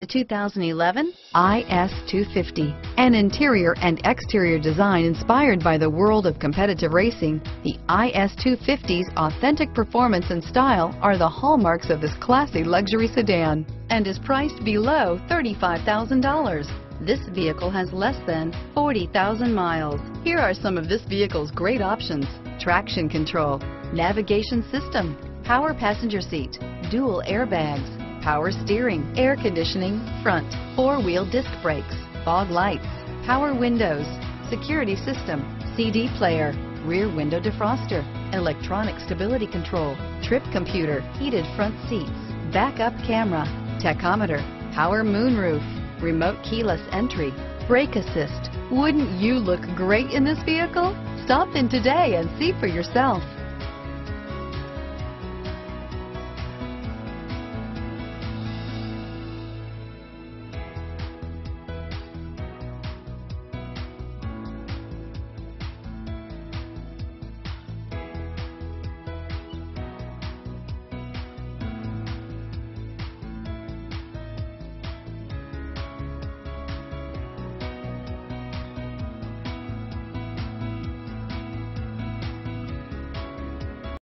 The 2011 IS250. An interior and exterior design inspired by the world of competitive racing, the IS250's authentic performance and style are the hallmarks of this classy luxury sedan and is priced below $35,000. This vehicle has less than 40,000 miles. Here are some of this vehicle's great options. Traction control, navigation system, power passenger seat, dual airbags, power steering, air conditioning, front, four-wheel disc brakes, fog lights, power windows, security system, CD player, rear window defroster, electronic stability control, trip computer, heated front seats, backup camera, tachometer, power moonroof, remote keyless entry, brake assist. Wouldn't you look great in this vehicle? Stop in today and see for yourself.